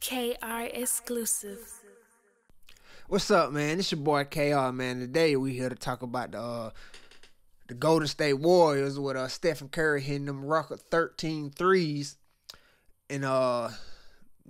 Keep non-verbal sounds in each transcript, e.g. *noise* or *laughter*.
KR exclusive. What's up, man? It's your boy KR, man. Today we here to talk about the uh, the Golden State Warriors with uh, Stephen Curry hitting them record 13 threes. And uh,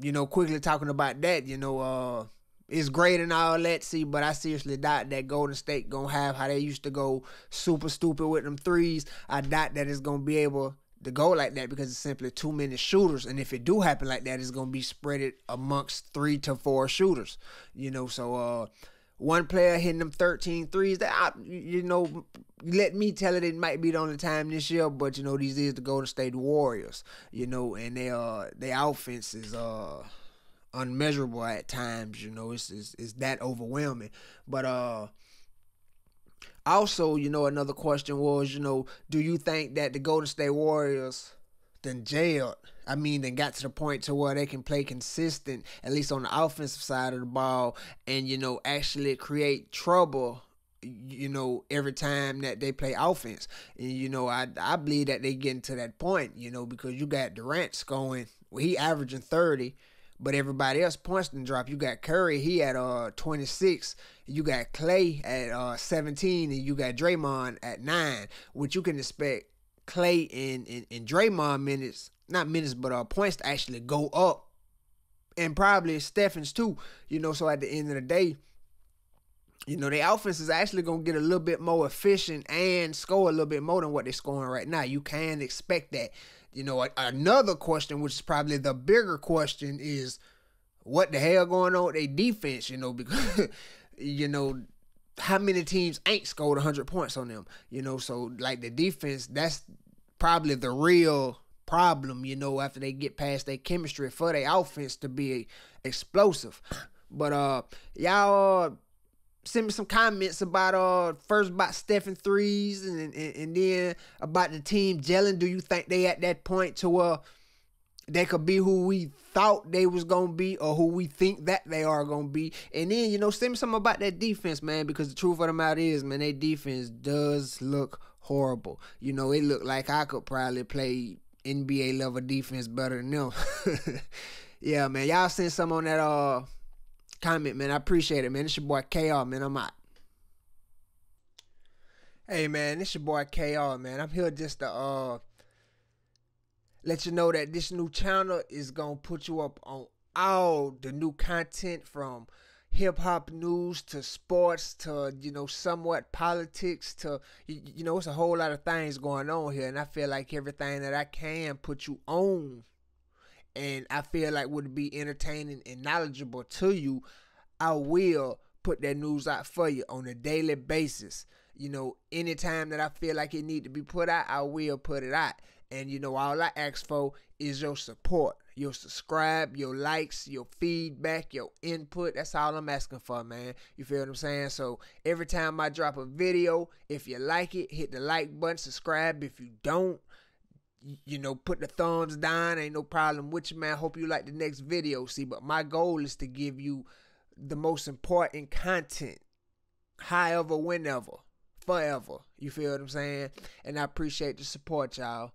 you know, quickly talking about that, you know, uh it's great and all that, see, but I seriously doubt that Golden State gonna have how they used to go super stupid with them threes. I doubt that it's gonna be able to go like that because it's simply too many shooters. And if it do happen like that, it's gonna be spread amongst three to four shooters. You know, so uh one player hitting them 13 threes. That I, you know, let me tell it, it might be the only time this year, but you know, these is the Golden State Warriors. You know, and they uh their offense is uh unmeasurable at times. You know, it's it's, it's that overwhelming. But uh. Also, you know, another question was, you know, do you think that the Golden State Warriors then jailed? I mean, then got to the point to where they can play consistent, at least on the offensive side of the ball, and you know, actually create trouble you know, every time that they play offense. And, you know, I I believe that they getting to that point, you know, because you got Durant's going, well, he averaging 30, but everybody else points didn't drop. You got Curry, he at uh 26. You got Clay at uh 17, and you got Draymond at nine, which you can expect Clay and, and, and Draymond minutes, not minutes, but uh points to actually go up. And probably Stephens too, you know. So at the end of the day, you know, the offense is actually going to get a little bit more efficient and score a little bit more than what they're scoring right now. You can expect that. You know, another question, which is probably the bigger question, is what the hell going on with their defense? You know, *laughs* because you know how many teams ain't scored 100 points on them. You know, so like the defense, that's probably the real problem. You know, after they get past their chemistry for their offense to be explosive. But uh, y'all. Uh, send me some comments about uh first about Stephen threes and, and and then about the team gelling. Do you think they at that point to where they could be who we thought they was gonna be or who we think that they are gonna be? And then you know send me something about that defense, man, because the truth of the matter is, man, that defense does look horrible. You know, it looked like I could probably play NBA level defense better than them. *laughs* yeah, man, y'all send some on that uh comment, man. I appreciate it, man. It's your boy KR, man. I'm out. Hey, man, it's your boy KR, man. I'm here just to uh let you know that this new channel is gonna put you up on all the new content from hip hop news to sports to you know somewhat politics to you, you know it's a whole lot of things going on here and I feel like everything that I can put you on and I feel like would be entertaining and knowledgeable to you, I will put that news out for you on a daily basis. You know, anytime that I feel like it need to be put out, I will put it out. And you know, all I ask for is your support, your subscribe, your likes, your feedback, your input. That's all I'm asking for, man. You feel what I'm saying? So every time I drop a video, if you like it, hit the like button, subscribe. If you don't, you know, put the thumbs down. Ain't no problem with you, man. Hope you like the next video. See, but my goal is to give you the most important content, however, whenever, forever. You feel what I'm saying? And I appreciate the support, y'all.